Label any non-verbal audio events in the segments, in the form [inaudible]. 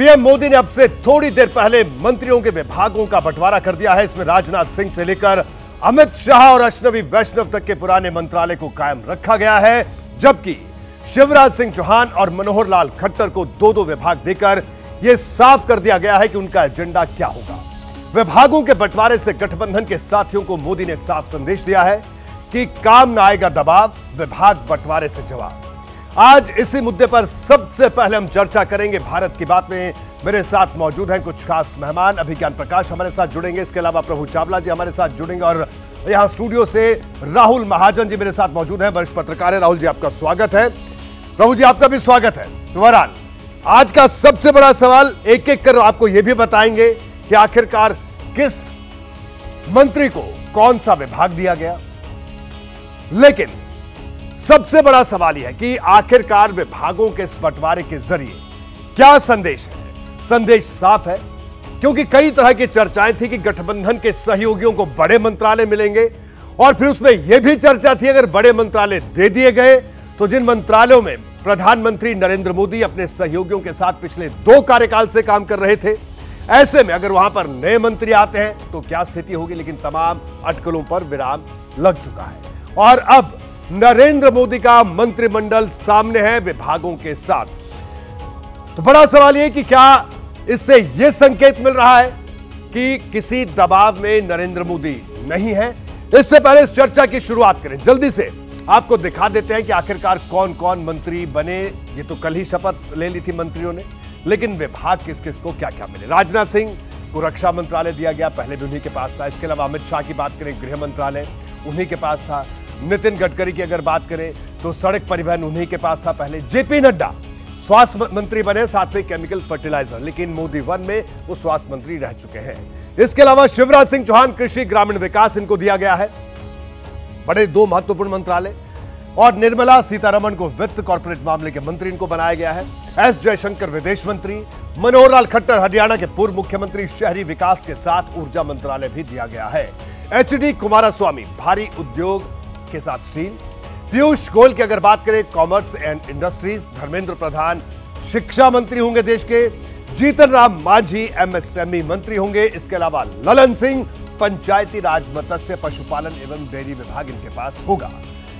PM Modi ने अब से थोड़ी देर पहले मंत्रियों के विभागों का बंटवारा कर दिया है। इसमें राजनाथ सिंह से लेकर अमित शाह और अश्नवी वैष्णव तक के पुराने मंत्रालय को कायम रखा गया है, जबकि शिवराज सिंह चौहान और मनोहर लाल खट्टर को दो दो विभाग देकर यह साफ़ कर दिया गया है कि उनका एजेंडा क्या होगा। विभागों के बंटवारे से गठबंधन के साथियों को मोदी ने साफ़ संदेश दिया है कि काम न आएगा दबाव, विभाग बंटवारे से जवाब। आज इसी मुद्दे पर सबसे पहले हम चर्चा करेंगे भारत की बात में। मेरे साथ मौजूद हैं कुछ खास मेहमान, अभिज्ञान प्रकाश हमारे साथ जुड़ेंगे। इसके अलावा प्रभु चावला जी हमारे साथ जुड़ेंगे और यहाँ स्टूडियो से राहुल महाजन जी मेरे साथ मौजूद हैं, वरिष्ठ पत्रकार है। राहुल जी, आपका स्वागत है। प्रभु जी, आपका भी स्वागत है। तो बहरहाल, आज का सबसे बड़ा सवाल एक एक कर आपको यह भी बताएँगे कि आखिरकार किस मंत्री को कौन सा विभाग दिया गया। लेकिन सबसे बड़ा सवाल यह है कि आखिरकार विभागों के इस बंटवारे के ज़रिए क्या संदेश है? संदेश साफ़ है, क्योंकि कई तरह की चर्चाएँ थी कि गठबंधन के सहयोगियों को बड़े मंत्रालय मिलेंगे, और फिर उसमें यह भी चर्चा थी, अगर बड़े मंत्रालय दे दिए गए तो जिन मंत्रालयों में प्रधानमंत्री नरेंद्र मोदी अपने सहयोगियों के साथ पिछले दो कार्यकाल से काम कर रहे थे, ऐसे में अगर वहाँ पर नए मंत्री आते हैं तो क्या स्थिति होगी? लेकिन तमाम अटकलों पर विराम लग चुका है। और अब नरेंद्र मोदी का मंत्रिमंडल सामने है विभागों के साथ। तो बड़ा सवाल यह कि क्या इससे यह संकेत मिल रहा है कि किसी दबाव में नरेंद्र मोदी नहीं है? इससे पहले इस चर्चा की शुरुआत करें। जल्दी से आपको दिखा देते हैं कि आखिरकार कौन कौन मंत्री बने। ये तो कल ही शपथ ले ली थी मंत्रियों ने। लेकिन विभाग किस किस को क्या क्या मिले? राजनाथ सिंह को रक्षा मंत्रालय दिया गया, पहले भी उन्हीं के पास था। इसके अलावा अमित शाह की बात करें, गृह मंत्रालय उन्हीं के पास था। नितिन गडकरी की अगर बात करें तो सड़क परिवहन उन्हीं के पास था। पहले जेपी नड्डा स्वास्थ्य मंत्री बने, साथ में केमिकल फर्टिलाइज़र। लेकिन मोदी वन में वो स्वास्थ्य मंत्री रह चुके हैं। इसके अलावा शिवराज सिंह चौहान, कृषि ग्रामीण विकास, इनको दिया गया है। बड़े दो महत्वपूर्ण मंत्रालय। और निर्मला सीतारमण को वित्त कॉर्पोरेट मामले के मंत्री इनको बनाया गया है। एस जयशंकर विदेश मंत्री। मनोहर लाल खट्टर हरियाणा के पूर्व मुख्यमंत्री। शहरी विकास के साथ ऊर्जा मंत्रालय भी दिया गया है। एच डी कुमारस्वामी, भारी उद्योग के साथ स्टील। पीयूष गोयल की अगर बात करें commerce and industries Dharmendra Pradhan शिक्षा मंत्री होंगे देश के, जीतन राम मांझी एमएसएमई मंत्री होंगे, इसके अलावा ललन सिंह पंचायती राज मत्स्य पशुपालन एवं डेयरी विभाग इनके पास होगा।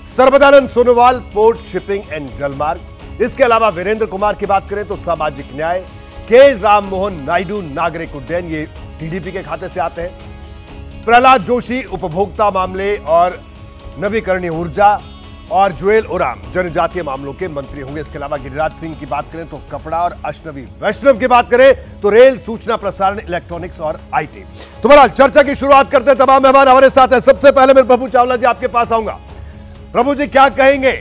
Sarbananda Sonowal, port shipping and जलमार्ग। इसके अलावा वीरेंद्र कुमार की बात करें तो सामाजिक न्याय। के राम मोहन नायडू, नागरिक उड्डयन, ये टीडीपी के खाते से आते हैं। प्रहलाद जोशी, उपभोक्ता मामले और नवीकरणीय ऊर्जा और जुएल ओराम जनजातीय मामलों के मंत्री होंगे। इसके अलावा गिरिराज सिंह की बात करें तो कपड़ा और अश्नवी वैष्णव की बात करें तो रेल सूचना प्रसारण इलेक्ट्रॉनिक्स और आईटी। तो बहरहाल, चर्चा की शुरुआत करते हैं तमाम मेहमान हमारे साथ हैं। सबसे पहले मैं प्रभु चावला जी आपके पास आऊँगा। प्रभु जी, क्या कहेंगे?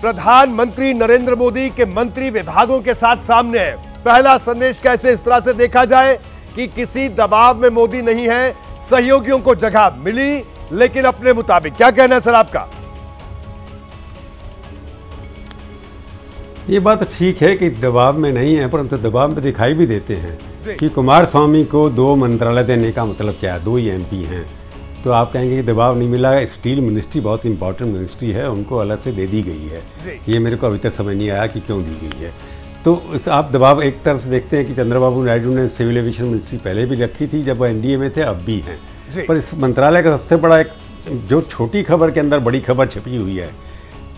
प्रधानमंत्री नरेंद्र मोदी के मंत्री विभागों के साथ सामने है। पहला संदेश कैसे इस तरह से देखा जाए कि किसी दबाव में मोदी नहीं है, सहयोगियों को जगह मिली लेकिन अपने मुताबिक क्या कहना है सर आपका? ये बात ठीक है कि दबाव में नहीं है परंतु दबाव में दिखाई भी देते हैं कि कुमार स्वामी को दो मंत्रालय देने का मतलब क्या है? दो ही एमपी हैं। तो आप कहेंगे कि दबाव नहीं मिला स्टील मिनिस्ट्री बहुत इंपॉर्टेंट मिनिस्ट्री है उनको अलग से दे दी गई है। ये मेरे को अभी तक समझ नहीं आया कि क्यों दी गई है। तो आप दबाव एक तरफ़ से देखते हैं कि चंद्रबाबू नायडू ने सिविल एविएशन मिनिस्ट्री पहले भी रखी थी जब वो एनडीए में थे अब भी हैं। पर इस मंत्रालय का सबसे बड़ा एक जो छोटी खबर के अंदर बड़ी खबर छपी हुई है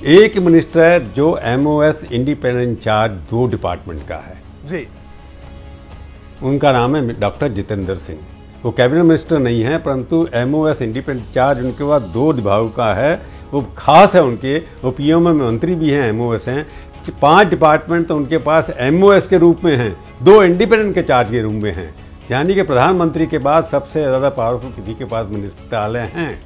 एक मिनिस्टर जो एमओएस इंडिपेंडेंट इंचार्ज दो डिपार्टमेंट का है। जी। उनका नाम है डॉक्टर जितेंद्र सिंह। वो कैबिनेट मिनिस्टर नहीं है परंतु एमओएस इंडिपेंडेंट इंचार्ज उनके पास दो विभागों का है। वो खास है उनके वो पीएमओ में मंत्री भी हैं एमओएस हैं। पाँच डिपार्टमेंट तो उनके पास एमओएस के रूप में हैं दो इंडिपेंडेंट के चार्ज के रूप में हैं। यानी कि प्रधानमंत्री के बाद सबसे ज़्यादा पावरफुल किसी के पास मंत्रालय हैं?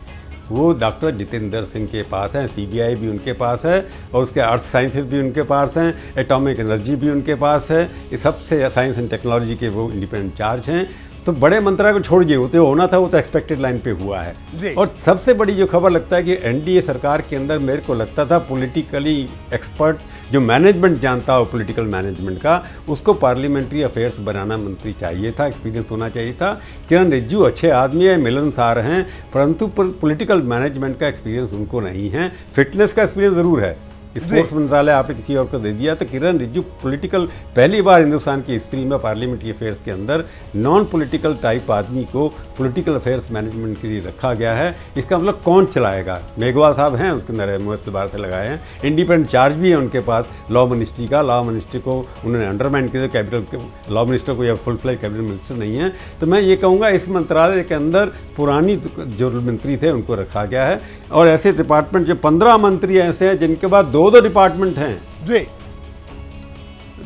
वो डॉक्टर जितेंद्र सिंह के पास हैं सीबीआई भी उनके पास है, और उसके अर्थ साइंसेज भी उनके पास हैं एटॉमिक एनर्जी भी उनके पास है। ये सबसे साइंस एंड टेक्नोलॉजी के वो इंडिपेंडेंट चार्ज हैं। तो बड़े मंत्रालय को छोड़िए वो तो होना था वो तो एक्सपेक्टेड लाइन पे हुआ है। और सबसे बड़ी जो खबर लगता है कि एनडीए सरकार के अंदर मेरे को लगता था पॉलिटिकली एक्सपर्ट जो मैनेजमेंट जानता हो पॉलिटिकल मैनेजमेंट का उसको पार्लियामेंट्री अफेयर्स बनाना मंत्री चाहिए था एक्सपीरियंस होना चाहिए था। किरण रिज्जू अच्छे आदमी है मिलनसार हैं परंतु पॉलिटिकल मैनेजमेंट का एक्सपीरियंस उनको नहीं है। फिटनेस का एक्सपीरियंस ज़रूर है। स्पोर्ट्स मंत्रालय आपने किसी और को दे दिया तो किरण रिजिजू पॉलिटिकल पहली बार हिंदुस्तान की हिस्ट्री में पार्लियामेंट्री अफेयर्स के अंदर नॉन पॉलिटिकल टाइप आदमी को पॉलिटिकल अफेयर्स मैनेजमेंट के लिए रखा गया है। इसका मतलब कौन चलाएगा? मेघवाल साहब हैं उसके अंदर एम दोबारा से लगाए हैं। इंडिपेंडेंट चार्ज भी है उनके पास लॉ मिनिस्ट्री का। लॉ मिनिस्ट्री को उन्होंने अंडरमाइन किया कैपिटल लॉ मिनिस्टर को या फुल फ़्लाइट कैबिनेट मिनिस्टर नहीं है। तो मैं ये कहूँगा इस मंत्रालय के अंदर पुरानी जो मंत्री थे उनको रखा गया है। और ऐसे डिपार्टमेंट जो पंद्रह मंत्री ऐसे हैं जिनके बाद दो दो डिपार्टमेंट हैं। जी।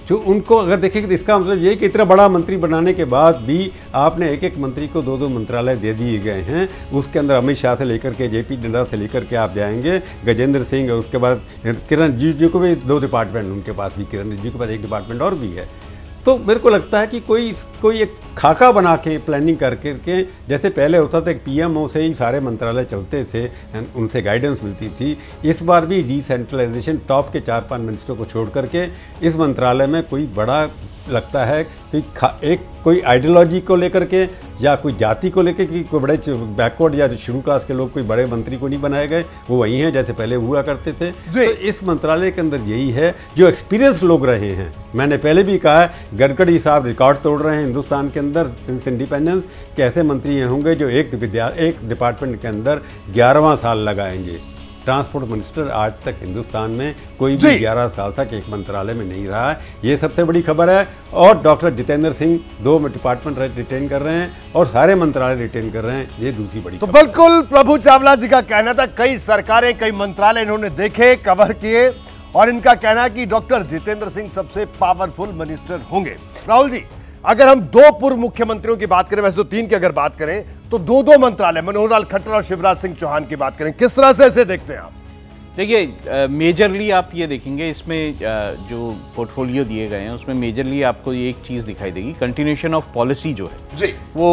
जो उनको अगर देखें तो इसका मतलब ये कि इतना बड़ा मंत्री बनाने के बाद भी आपने एक एक मंत्री को दो दो मंत्रालय दे दिए गए हैं। उसके अंदर अमित शाह से लेकर के जेपी नड्डा से लेकर के आप जाएँगे गजेंद्र सिंह और उसके बाद किरण रिजिजू को भी दो डिपार्टमेंट उनके पास भी किरण रिजिजू के पास एक डिपार्टमेंट और भी है। तो मेरे को लगता है कि कोई कोई एक खाका बना के प्लानिंग करके, के जैसे पहले होता था पीएमओ से ही सारे मंत्रालय चलते थे एंड उनसे गाइडेंस मिलती थी। इस बार भी डिसेंट्रलाइजेशन टॉप के चार पाँच मिनिस्टर को छोड़ करके इस मंत्रालय में कोई बड़ा लगता है कि एक कोई आइडियोलॉजी को लेकर के या कोई जाति को लेकर कि कोई बड़े बैकवर्ड या शुरू क्लास के लोग कोई बड़े मंत्री को नहीं बनाए गए वो वही हैं जैसे पहले हुआ करते थे। तो इस मंत्रालय के अंदर यही है जो एक्सपीरियंस लोग रहे हैं। मैंने पहले भी कहा है गडकरी साहब रिकॉर्ड तोड़ रहे हैं हिंदुस्तान के अंदर सिंस इंडिपेंडेंस कि ऐसे मंत्री होंगे जो एक विद्या एक डिपार्टमेंट के अंदर ग्यारहवा साल लगाएँगे। ट्रांसपोर्ट मिनिस्टर आज तक हिंदुस्तान में कोई भी ग्यारह साल तक एक मंत्रालय में नहीं रहा है। ये सबसे बड़ी खबर है। और डॉक्टर जितेंद्र सिंह दो डिपार्टमेंट रिटेन कर रहे हैं और सारे मंत्रालय रिटेन कर रहे हैं। ये दूसरी बड़ी तो बिल्कुल प्रभु चावला जी का कहना था कई सरकारें कई मंत्रालय इन्होंने देखे कवर किए और इनका कहना है कि डॉक्टर जितेंद्र सिंह सबसे पावरफुल मिनिस्टर होंगे। राहुल जी अगर हम दो पूर्व मुख्यमंत्रियों की बात करें वैसे तो तीन की अगर बात करें तो दो दो मंत्रालय मनोहर लाल खट्टर और शिवराज सिंह चौहान की बात करें किस तरह से इसे देखते हैं आप? देखिए मेजरली आप ये देखेंगे इसमें जो पोर्टफोलियो दिए गए हैं उसमें मेजरली आपको ये एक चीज़ दिखाई देगी कंटिन्यूशन ऑफ़ पॉलिसी जो है जी। वो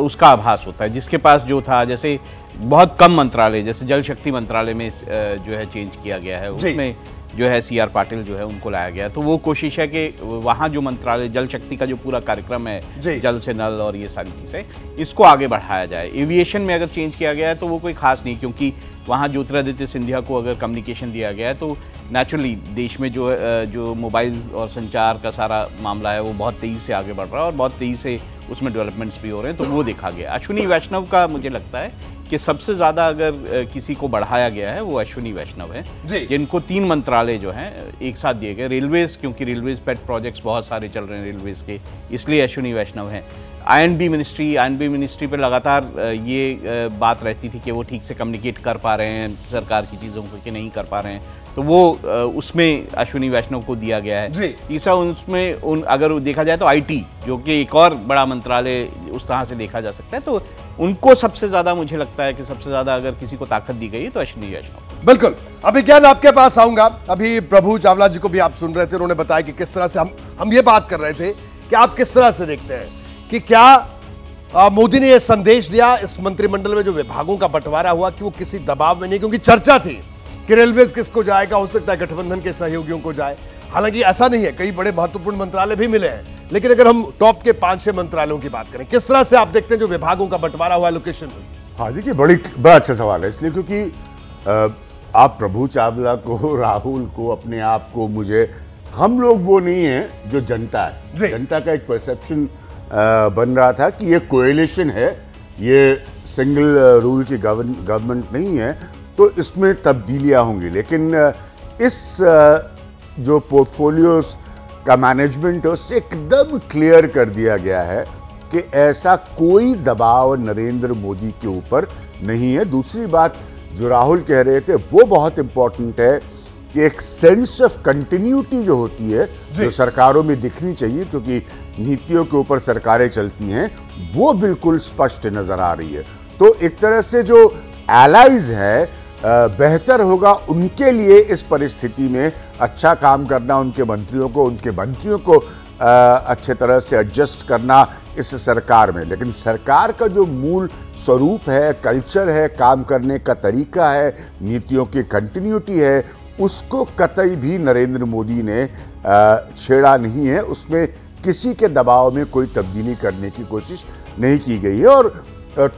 उसका आभास होता है। जिसके पास जो था जैसे बहुत कम मंत्रालय जैसे जल शक्ति मंत्रालय में जो है चेंज किया गया है उसमें जो है सी आर पाटिल जो है उनको लाया गया। तो वो कोशिश है कि वहाँ जो मंत्रालय जल शक्ति का जो पूरा कार्यक्रम है जल से नल और ये सारी चीज़ें इसको आगे बढ़ाया जाए। एविएशन में अगर चेंज किया गया है तो वो कोई खास नहीं क्योंकि वहाँ ज्योतिरादित्य सिंधिया को अगर कम्युनिकेशन दिया गया है तो नेचुरली देश में जो जो मोबाइल और संचार का सारा मामला है वो बहुत तेज़ी से आगे बढ़ रहा है और बहुत तेज़ी से उसमें डेवलपमेंट्स भी हो रहे हैं तो वो देखा गया। अश्विनी वैष्णव का मुझे लगता है कि सबसे ज़्यादा अगर किसी को बढ़ाया गया है वो अश्विनी वैष्णव है। जिनको तीन मंत्रालय जो हैं एक साथ दिए गए। रेलवेज़ क्योंकि रेलवेज़ पेट प्रोजेक्ट्स बहुत सारे चल रहे हैं रेलवेज़ के इसलिए अश्विनी वैष्णव हैं। आईएनबी मिनिस्ट्री आईएनबी मिनिस्ट्री पर लगातार ये बात रहती थी कि वो ठीक से कम्युनिकेट कर पा रहे हैं सरकार की चीज़ों को कि नहीं कर पा रहे हैं। तो वो उसमें अश्विनी वैष्णव को दिया गया है। तीसरा उसमें उन अगर देखा जाए तो आईटी जो कि एक और बड़ा मंत्रालय उस तरह से देखा जा सकता है। तो उनको सबसे ज़्यादा मुझे लगता है कि सबसे ज़्यादा अगर किसी को ताकत दी गई है तो अश्विनी वैष्णव बिल्कुल। अभी ज्ञान आपके पास आऊँगा। अभी प्रभु चावला जी को भी आप सुन रहे थे उन्होंने बताया कि किस तरह से हम हम ये बात कर रहे थे कि आप किस तरह से देखते हैं। कि क्या मोदी ने यह संदेश दिया इस मंत्रिमंडल में जो विभागों का बंटवारा हुआ कि वो किसी दबाव में नहीं क्योंकि चर्चा थी कि रेलवे किसको जाएगा हो सकता है गठबंधन के सहयोगियों को जाए। हालाँकि ऐसा नहीं है कई बड़े महत्वपूर्ण मंत्रालय भी मिले हैं। लेकिन अगर हम टॉप के पाँच छह मंत्रालयों की बात करें किस तरह से आप देखते हैं जो विभागों का बंटवारा हुआ लोकेशन हाँ देखिए बड़ी बड़ा अच्छा सवाल है इसलिए क्योंकि आप प्रभु चावला को [laughs] राहुल को अपने आप को मुझे हम लोग वो नहीं है जो जनता है। जनता का एक परसेप्शन बन रहा था कि ये कोएलिशन है ये सिंगल रूल की गवर्नमेंट नहीं है तो इसमें तब्दीलियाँ होंगी। लेकिन इस जो पोर्टफोलियोज का मैनेजमेंट है उससे एकदम क्लियर कर दिया गया है कि ऐसा कोई दबाव नरेंद्र मोदी के ऊपर नहीं है। दूसरी बात जो राहुल कह रहे थे वो बहुत इंपॉर्टेंट है कि एक सेंस ऑफ़ कंटिन्यूटी जो होती है जो सरकारों में दिखनी चाहिए क्योंकि नीतियों के ऊपर सरकारें चलती हैं, वो बिल्कुल स्पष्ट नज़र आ रही है। तो एक तरह से जो एलाइज है बेहतर होगा उनके लिए इस परिस्थिति में अच्छा काम करना, उनके मंत्रियों को, उनके मंत्रियों को अच्छे तरह से एडजस्ट करना इस सरकार में। लेकिन सरकार का जो मूल स्वरूप है कल्चर है, काम करने का तरीका है, नीतियों की कंटिन्यूटी है, उसको कतई भी नरेंद्र मोदी ने छेड़ा नहीं है। उसमें किसी के दबाव में कोई तब्दीली करने की कोशिश नहीं की गई है और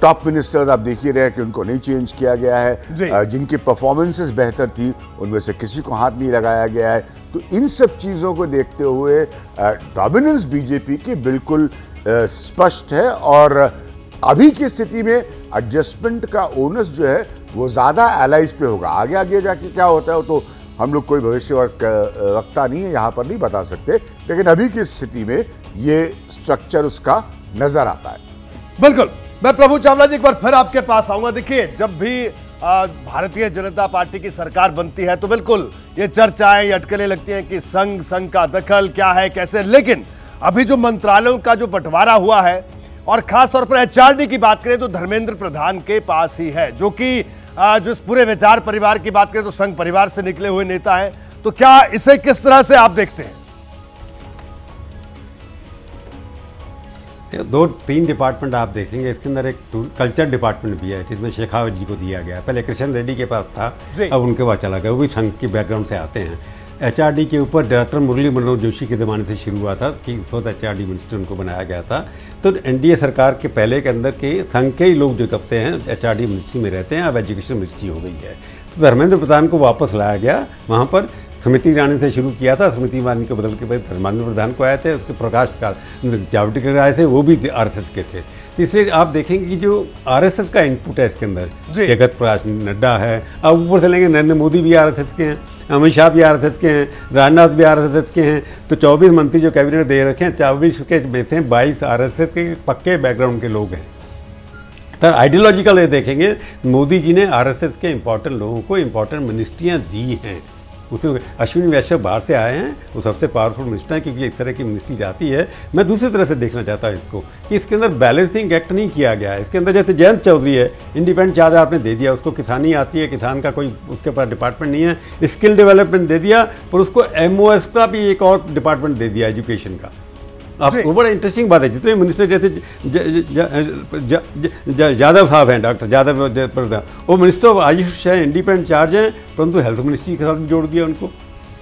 टॉप मिनिस्टर्स आप देख ही रहे हैं कि उनको नहीं चेंज किया गया है। जिनकी परफॉर्मेंसेस बेहतर थी उनमें से किसी को हाथ नहीं लगाया गया है। तो इन सब चीज़ों को देखते हुए डोमिनेंस बीजेपी की बिल्कुल स्पष्ट है और अभी की स्थिति में एडजस्टमेंट का ओनस जो है वो ज़्यादा एलाइज पे होगा। आगे आगे जाके क्या होता है तो हम लोग कोई भविष्य वक्ता नहीं है, यहाँ पर नहीं बता सकते, लेकिन अभी की स्थिति में ये स्ट्रक्चर उसका नज़र आता है। बिल्कुल। मैं प्रभु चावला जी, एक बार फिर आपके पास आऊँगा। देखिए, जब भी भारतीय जनता पार्टी की सरकार बनती है तो बिल्कुल ये चर्चाएँ अटकलें लगती हैं कि संघ संघ का दखल क्या है, कैसे। लेकिन अभी जो मंत्रालयों का जो बंटवारा हुआ है, और खास तौर पर एचआरडी की बात करें तो धर्मेंद्र प्रधान के पास ही है, जो कि जो इस पूरे विचार परिवार की बात करें तो संघ परिवार से निकले हुए नेता हैं तो क्या इसे किस तरह से आप देखते हैं? दो तीन डिपार्टमेंट आप देखेंगे इसके अंदर एक कल्चर डिपार्टमेंट भी है जिसमें शेखावत जी को दिया गया पहले कृष्ण रेड्डी के पास था अब उनके पास चला गया वो भी संघ के बैकग्राउंड से आते हैं। एचआरडी के ऊपर डॉक्टर मुरली मनोहर जोशी के ज़माने से शुरू हुआ था कि उस वक्त एच मिनिस्टर उनको बनाया गया था। तो एनडीए सरकार के पहले के अंदर के संघ के ही लोग जो तबते हैं एच आर डी मिनिस्ट्री में रहते हैं अब एजुकेशन मिनिस्ट्री हो गई है। तो धर्मेंद्र प्रधान को वापस लाया गया वहाँ पर स्मृति ईरानी से शुरू किया था स्मृति ईरानी को बदल के बाद धर्मेंद्र प्रधान को आए थे उसके प्रकाश जावड़ेकर आए थे वो भी आर के थे। तो इसलिए आप देखेंगे कि जो आरएसएस का इनपुट है इसके अंदर जगत प्रकाश नड्डा है अब ऊपर से लेंगे नरेंद्र मोदी भी आरएसएस के हैं। अमित शाह भी आर एस एस के हैं, राजनाथ भी आर एस एस के हैं तो 24 मंत्री जो कैबिनेट दे रखे हैं, चौबीस के में से बाईस आर एस एस के पक्के बैकग्राउंड के लोग हैं। सर आइडियोलॉजिकल ये देखेंगे, मोदी जी ने आरएसएस के इम्पोर्टेंट लोगों को इम्पोर्टेंट मिनिस्ट्रियाँ दी हैं। उसमें अश्विनी वैश्यव बाहर से आए हैं, वो सबसे पावरफुल मिनिस्टर हैं, क्योंकि इस तरह की मिनिस्ट्री जाती है। मैं दूसरी तरह से देखना चाहता हूँ इसको, कि इसके अंदर बैलेंसिंग एक्ट नहीं किया गया है। इसके अंदर जैसे जयंत चौधरी है इंडिपेंडेंट चार्ज आपने दे दिया, उसको किसानी आती है, किसान का कोई उसके पास डिपार्टमेंट नहीं है स्किल डेवलपमेंट दे दिया, पर उसको एमओएस का भी एक और डिपार्टमेंट दे दिया एजुकेशन का। आप वो बड़ा इंटरेस्टिंग बात है जितने मिनिस्टर जैसे यादव साहब हैं डॉक्टर यादव प्रधान। वो मिनिस्टर ऑफ़ आयुष है इंडिपेंडेंट चार्ज हैं परंतु हेल्थ मिनिस्ट्री के साथ भी जोड़ दिया उनको।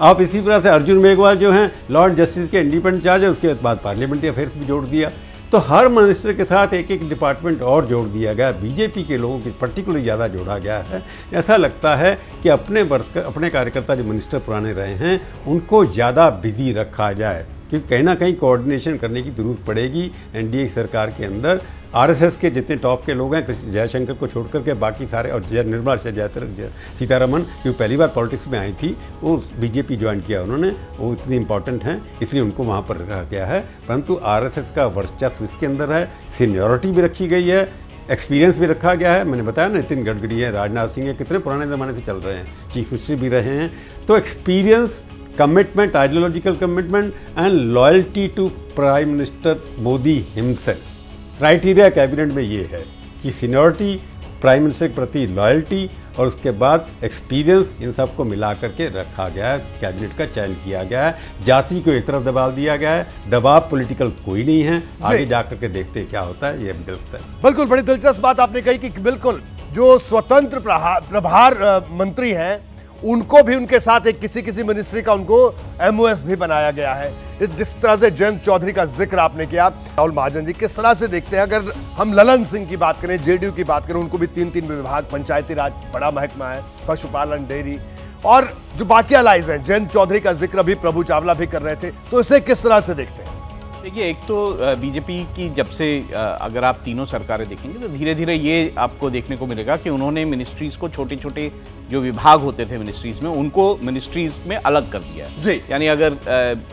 आप इसी तरह से अर्जुन मेघवाल जो हैं लॉर्ड जस्टिस के इंडिपेंडेंट चार्ज है उसके बाद पार्लियामेंट्री अफेयर्स भी जोड़ दिया। तो हर मिनिस्टर के साथ एक एक डिपार्टमेंट और जोड़ दिया गया। बीजेपी के लोगों की पर्टिकुलर ज़्यादा जोड़ा गया है। ऐसा लगता है कि अपने वर्ष अपने कार्यकर्ता जो मिनिस्टर पुराने रहे हैं उनको ज़्यादा बिज़ी रखा जाए। कि कहीं ना कहीं कोऑर्डिनेशन करने की ज़रूरत पड़ेगी एनडीए सरकार के अंदर। आरएसएस के जितने टॉप के लोग हैं जयशंकर को छोड़कर के बाकी सारे, और जय निर्मला, जय सीतारमन जो पहली बार पॉलिटिक्स में आई थी, वो बीजेपी ज्वाइन किया उन्होंने, वो इतनी इंपॉर्टेंट हैं, इसलिए उनको वहाँ पर रखा गया है। परंतु आरएसएस का वर्चस्व इसके अंदर है सीनियोरिटी भी रखी गई है एक्सपीरियंस भी रखा गया है। मैंने बताया ना, नितिन गडकरी है, राजनाथ सिंह है, कितने पुराने ज़माने से चल रहे हैं, चीफ मिनिस्टर भी रहे हैं। तो experience commitment, ideological commitment, and loyalty to Prime Minister Modi himself. Criteria cabinet में ये है कि सीनियोरिटी प्राइम मिनिस्टर के प्रति लॉयल्टी और उसके बाद एक्सपीरियंस इन सबको मिला करके रखा गया है। कैबिनेट का चयन किया गया है। जाति को एक तरफ़ दबाव दिया गया है। दबाव पॉलिटिकल कोई नहीं है। आगे जाकर के देखते हैं क्या होता है ये है। बिल्कुल बड़ी दिलचस्प बात आपने कही कि बिल्कुल जो स्वतंत्र प्रभार मंत्री हैं उनको भी, उनके साथ एक किसी किसी मिनिस्ट्री का उनको एमओएस भी बनाया गया है। इस, जिस तरह से जयंत चौधरी का ज़िक्र आपने किया, राहुल महाजन जी, किस तरह से देखते हैं? अगर हम ललन सिंह की बात करें, जेडीयू की बात करें, उनको भी तीन तीन विभाग, पंचायती राज बड़ा महकमा है, पशुपालन, डेयरी। और जो बाकी अलाइज हैं, जयंत चौधरी का ज़िक्र भी, प्रभु चावला भी कर रहे थे तो इसे किस तरह से देखते हैं? देखिए, एक तो बीजेपी की जब से अगर आप तीनों सरकारें देखेंगे तो धीरे धीरे ये आपको देखने को मिलेगा कि उन्होंने मिनिस्ट्रीज को छोटे छोटे जो विभाग होते थे मिनिस्ट्रीज में उनको मिनिस्ट्रीज में अलग कर दिया जी। यानी अगर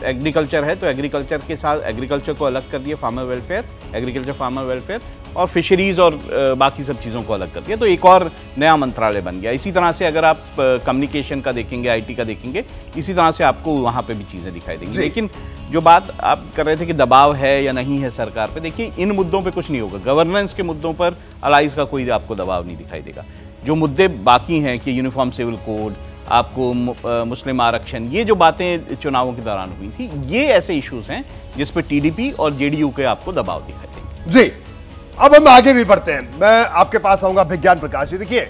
एग्रीकल्चर है तो एग्रीकल्चर के साथ एग्रीकल्चर को अलग कर दिया farmer welfare agriculture farmer welfare और फिशरीज और बाकी सब चीज़ों को अलग कर दिया। तो एक और नया मंत्रालय बन गया। इसी तरह से अगर आप कम्युनिकेशन का देखेंगे आईटी का देखेंगे इसी तरह से आपको वहाँ पे भी चीज़ें दिखाई देंगी। लेकिन जो बात आप कर रहे थे कि दबाव है या नहीं है सरकार पे देखिए इन मुद्दों पे कुछ नहीं होगा। गवर्नेंस के मुद्दों पर अलाइज का कोई आपको दबाव नहीं दिखाई देगा। जो मुद्दे बाकी हैं कि यूनिफॉर्म सिविल कोड, आपको मुस्लिम आरक्षण, ये जो बातें चुनावों के दौरान हुई थी, ये ऐसे इश्यूज़ हैं जिस पर टीडीपी और जेडीयू के आपको दबाव दिखाई देंगे। जी, अब हम आगे भी बढ़ते हैं। मैं आपके पास आऊँगा विज्ञान प्रकाश जी। देखिए,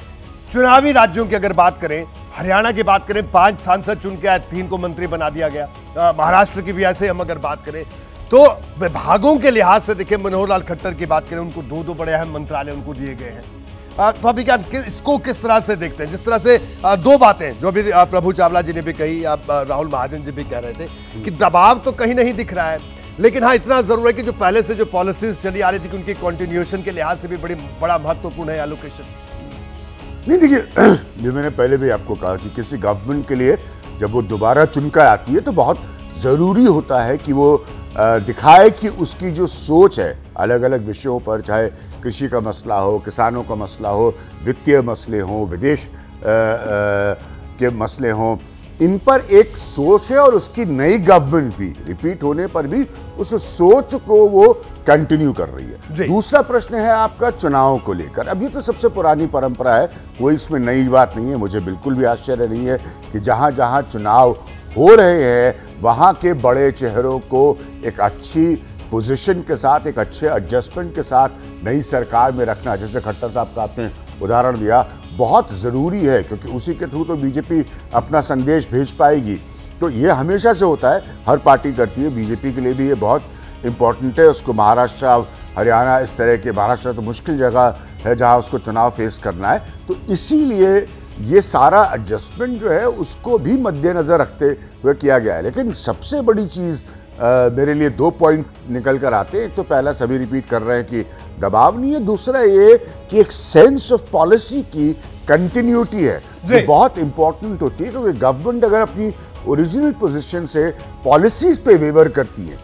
चुनावी राज्यों की अगर बात करें, हरियाणा की बात करें, पाँच सांसद चुन के आए तीन को मंत्री बना दिया गया। महाराष्ट्र की भी ऐसे हम अगर बात करें तो विभागों के लिहाज से देखिए मनोहर लाल खट्टर की बात करें, उनको दो दो बड़े अहम मंत्रालय उनको दिए गए हैं। तो अभी क्या इसको किस तरह से देखते हैं? जिस तरह से दो बातें जो भी प्रभु चावला जी ने भी कही आप राहुल महाजन जी भी कह रहे थे कि दबाव तो कहीं नहीं दिख रहा है लेकिन हाँ इतना ज़रूर है कि जो पहले से जो पॉलिसीज़ चली आ रही थी कि उनकी कॉन्टिन्यूएशन के लिहाज से भी बड़ी बड़ा महत्वपूर्ण है एलोकेशन नहीं देखिए [clears throat] जो मैंने पहले भी आपको कहा कि किसी गवर्नमेंट के लिए जब वो दोबारा चुनकर आती है तो बहुत ज़रूरी होता है कि वो दिखाए कि उसकी जो सोच है अलग अलग विषयों पर चाहे कृषि का मसला हो किसानों का मसला हो वित्तीय मसले हों विदेश के मसले हों इन पर एक सोच है और उसकी नई गवर्नमेंट भी रिपीट होने पर भी उस सोच को वो कंटिन्यू कर रही है। दूसरा प्रश्न है आपका चुनाव को लेकर। अब ये तो सबसे पुरानी परंपरा है कोई इसमें नई बात नहीं है मुझे बिल्कुल भी आश्चर्य नहीं है कि जहाँ जहाँ चुनाव हो रहे हैं, वहाँ के बड़े चेहरों को एक अच्छी पोजीशन के साथ, एक अच्छे एडजस्टमेंट के साथ नई सरकार में रखना, जैसे खट्टर साहब का आपने उदाहरण दिया, बहुत ज़रूरी है, क्योंकि उसी के थ्रू तो बीजेपी अपना संदेश भेज पाएगी। तो ये हमेशा से होता है, हर पार्टी करती है बीजेपी के लिए भी ये बहुत इंपॉर्टेंट है, उसको महाराष्ट्र हरियाणा इस तरह के, महाराष्ट्र तो मुश्किल जगह है जहाँ उसको चुनाव फेस करना है। तो इसीलिए ये सारा एडजस्टमेंट जो है उसको भी मद्देनज़र रखते हुए किया गया है। लेकिन सबसे बड़ी चीज़ मेरे लिए दो पॉइंट निकल कर आते हैं। एक तो पहला सभी रिपीट कर रहे हैं कि दबाव नहीं है। दूसरा ये कि एक सेंस ऑफ़ पॉलिसी की कंटिन्यूटी है। जो। बहुत इंपॉर्टेंट होती है क्योंकि गवर्नमेंट अगर अपनी ओरिजिनल पोजीशन से पॉलिसीज़ पे वेवर करती है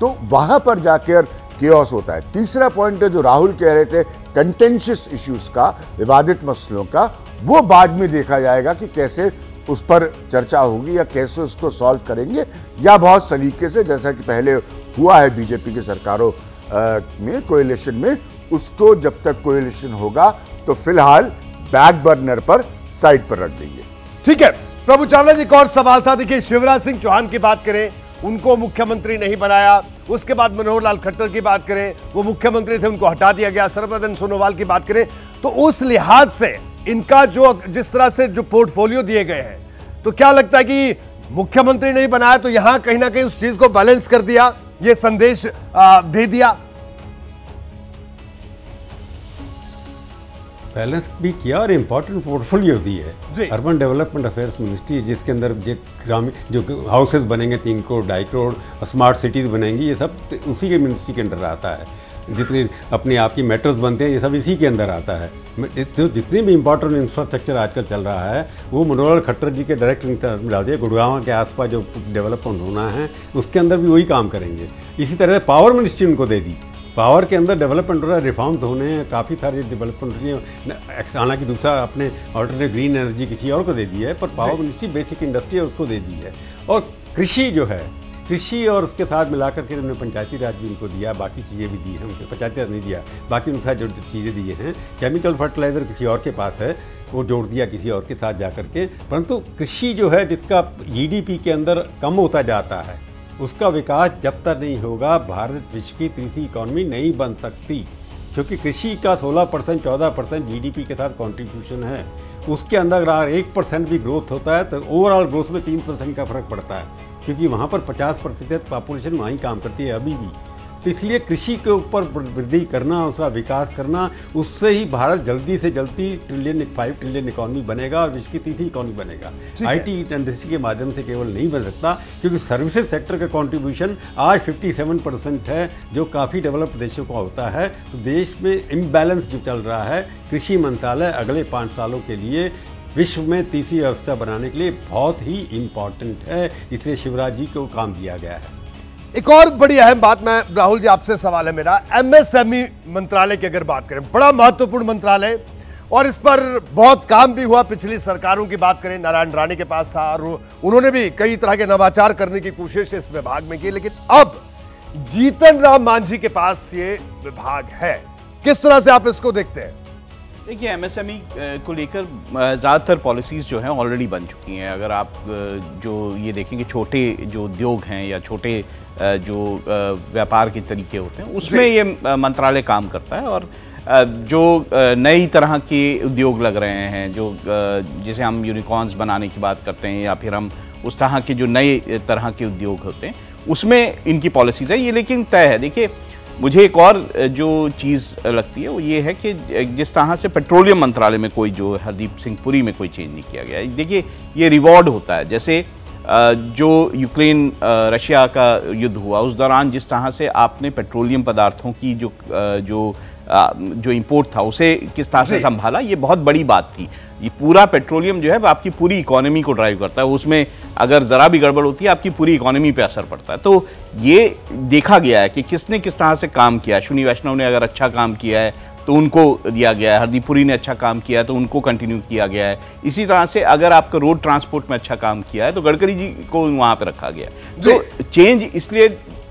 तो वहाँ पर जाकर केओस होता है। तीसरा पॉइंट है जो राहुल कह रहे थे कंटेंशियस इश्यूज़ का, विवादित मसलों का, वो बाद में देखा जाएगा कि कैसे उस पर चर्चा होगी या कैसे उसको सॉल्व करेंगे या बहुत सलीके से, जैसा कि पहले हुआ है बीजेपी की सरकारों में कोएलिशन में, उसको जब तक कोएलिशन होगा तो फ़िलहाल बैक बर्नर पर साइड पर रख देंगे। ठीक है, प्रभु चावला जी एक और सवाल था, देखिए शिवराज सिंह चौहान की बात करें, उनको मुख्यमंत्री नहीं बनाया उसके बाद मनोहर लाल खट्टर की बात करें, वो मुख्यमंत्री थे, उनको हटा दिया गया। सर्वदन सोनोवाल की बात करें तो उस लिहाज से इनका जो जिस तरह से जो पोर्टफोलियो दिए गए हैं तो क्या लगता है कि मुख्यमंत्री नहीं बनाया तो यहाँ कहीं ना कहीं उस चीज़ को बैलेंस कर दिया, ये संदेश दे दिया? बैलेंस भी किया और इम्पोर्टेंट पोर्टफोलियो दी है। अर्बन डेवलपमेंट अफेयर्स मिनिस्ट्री जिसके अंदर जो ग्रामीण जो हाउसेस बनेंगे तीन करोड़ ढाई करोड़ स्मार्ट सिटीज़ बनेंगी ये सब उसी के मिनिस्ट्री के अंडर आता है। जितने अपने आप की मेट्रोज बनते हैं ये सब इसी के अंदर आता है। तो जितनी भी इंपॉर्टेंट इंफ्रास्ट्रक्चर आजकल चल रहा है वो मनोहर खट्टर जी के डायरेक्ट दिए गुड़गांव के आसपास जो डेवलपमेंट होना है उसके अंदर भी वही काम करेंगे। इसी तरह से पावर मिनिस्ट्री उनको दे दी। पावर के अंदर डेवलपमेंट हो रहा है रिफॉर्म्स होने हैं काफ़ी सारे डेवलपमेंट हो। रही है हालाँकि दूसरा अपने ऑल्टरनेट ग्रीन एनर्जी किसी और को दे दी है पर पावर मिनिस्ट्री बेसिक इंडस्ट्री है उसको दे दी है। और कृषि जो है कृषि और उसके साथ मिलाकर के हमने पंचायती राज भी उनको दिया बाकी चीज़ें भी दी हैं उनके पंचायती राज नहीं दिया बाकी उनके साथ जो चीज़ें दिए हैं केमिकल फर्टिलाइज़र किसी और के पास है वो जोड़ दिया किसी और के साथ जा करके परंतु कृषि जो है जिसका जीडीपी के अंदर कम होता जाता है उसका विकास जब तक नहीं होगा, भारत विश्व की तीसरी इकोनॉमी नहीं बन सकती, क्योंकि कृषि का 16 परसेंट, चौदह परसेंट जीडीपी के साथ कॉन्ट्रीब्यूशन है। उसके अंदर अगर एक परसेंट भी ग्रोथ होता है तो ओवरऑल ग्रोथ में तीन परसेंट का फ़र्क पड़ता है, क्योंकि वहाँ पर 50 प्रतिशत पॉपुलेशन वहीं काम करती है अभी भी। तो इसलिए कृषि के ऊपर वृद्धि करना उसका विकास करना उससे ही भारत जल्दी से जल्दी ट्रिलियन फाइव ट्रिलियन इकोनॉमी बनेगा और विश्व की तीसरी इकोनॉमी बनेगा। आईटी इंडस्ट्री के माध्यम से केवल नहीं बन सकता क्योंकि सर्विसेज़ सेक्टर का कंट्रीब्यूशन आज 57 परसेंट है जो काफ़ी डेवलप्ड देशों का होता है। तो देश में इम्बैलेंस जो चल रहा है कृषि मंत्रालय अगले पाँच सालों के लिए विश्व में तीसरी अवस्था बनाने के लिए बहुत ही इंपॉर्टेंट है। इसलिए शिवराज जी को काम दिया गया है। एक और बड़ी अहम बात मैं, राहुल जी, आपसे सवाल है मेरा। एमएसएमई मंत्रालय की अगर बात करें, बड़ा महत्वपूर्ण मंत्रालय, और इस पर बहुत काम भी हुआ। पिछली सरकारों की बात करें, नारायण राणे के पास था, और उन्होंने भी कई तरह के नवाचार करने की कोशिश इस विभाग में की, लेकिन अब जीतन राम मांझी के पास ये विभाग है। किस तरह से आप इसको देखते हैं? देखिए एमएसएमई e, को लेकर ज़्यादातर पॉलिसीज़ जो हैं ऑलरेडी बन चुकी हैं। अगर आप जो ये देखेंगे छोटे जो उद्योग हैं या छोटे जो व्यापार के तरीके होते हैं उसमें ये मंत्रालय काम करता है और जो नई तरह के उद्योग लग रहे हैं जो जिसे हम यूनिकॉर्न्स बनाने की बात करते हैं या फिर हम उस तरह के जो नए तरह के उद्योग होते हैं उसमें इनकी पॉलिसीज़ है। ये लेकिन तय है। देखिए मुझे एक और जो चीज़ लगती है वो ये है कि जिस तरह से पेट्रोलियम मंत्रालय में कोई जो हरदीप सिंह पुरी में कोई चेंज नहीं किया गया। देखिए, ये रिवॉर्ड होता है। जैसे जो यूक्रेन रशिया का युद्ध हुआ, उस दौरान जिस तरह से आपने पेट्रोलियम पदार्थों की जो जो जो इंपोर्ट था उसे किस तरह से संभाला ये बहुत बड़ी बात थी। ये पूरा पेट्रोलियम जो है आपकी पूरी इकोनॉमी को ड्राइव करता है। उसमें अगर ज़रा भी गड़बड़ होती है आपकी पूरी इकोनॉमी पे असर पड़ता है। तो ये देखा गया है कि किसने किस तरह से काम किया अश्विनी वैष्णव ने अगर अच्छा काम किया है तो उनको दिया गया है। हरदीप पुरी ने अच्छा काम किया है तो उनको कंटिन्यू किया गया है। इसी तरह से अगर आपका रोड ट्रांसपोर्ट में अच्छा काम किया है तो गडकरी जी को वहाँ पर रखा गया तो चेंज इसलिए